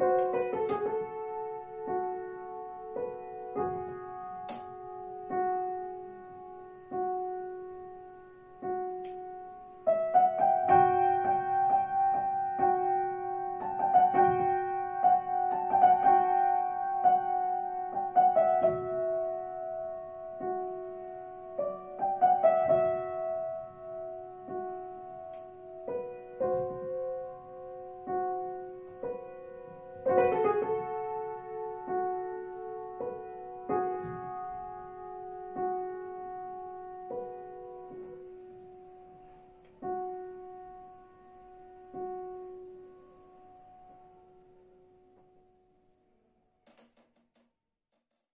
うん。